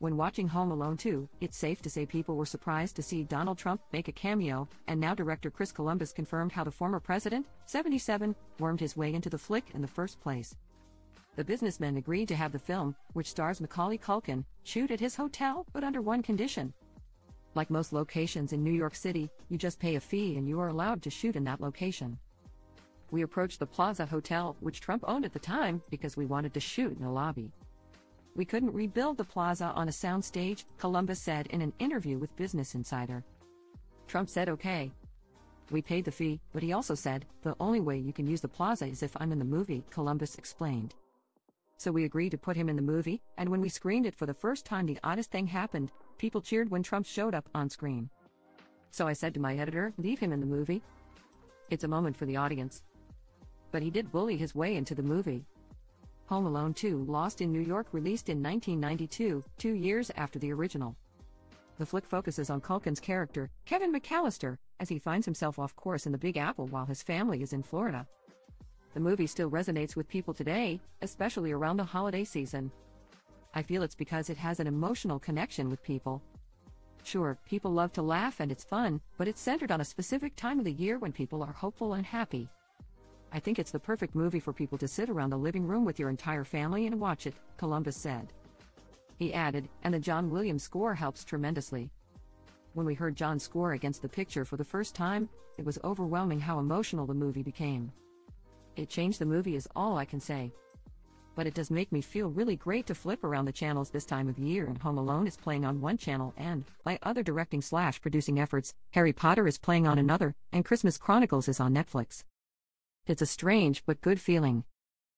When watching Home Alone 2, it's safe to say people were surprised to see Donald Trump make a cameo, and now director Chris Columbus confirmed how the former president, 77, wormed his way into the flick in the first place. The businessman agreed to have the film, which stars Macaulay Culkin, shoot at his hotel, but under one condition. Like most locations in New York City, you just pay a fee and you are allowed to shoot in that location. We approached the Plaza Hotel, which Trump owned at the time, because we wanted to shoot in the lobby. We couldn't rebuild the plaza on a soundstage, Columbus said in an interview with Business Insider. Trump said okay. We paid the fee, but he also said, the only way you can use the plaza is if I'm in the movie, Columbus explained. So we agreed to put him in the movie, and when we screened it for the first time, the oddest thing happened people cheered when Trump showed up on screen. So I said to my editor, leave him in the movie. It's a moment for the audience. But he did bully his way into the movie. Home Alone 2 Lost in New York released in 1992, two years after the original. The flick focuses on Culkin's character, Kevin McCallister, as he finds himself off course in the Big Apple while his family is in Florida. The movie still resonates with people today, especially around the holiday season. I feel it's because it has an emotional connection with people. Sure, people love to laugh and it's fun, but it's centered on a specific time of the year when people are hopeful and happy. I think it's the perfect movie for people to sit around the living room with your entire family and watch it, Columbus said. He added, and the John Williams score helps tremendously. When we heard John's score against the picture for the first time, it was overwhelming how emotional the movie became. It changed the movie, is all I can say. But it does make me feel really great to flip around the channels this time of year, and Home Alone is playing on one channel, and, by other directing slash producing efforts, Harry Potter is playing on another, and Christmas Chronicles is on Netflix. It's a strange but good feeling.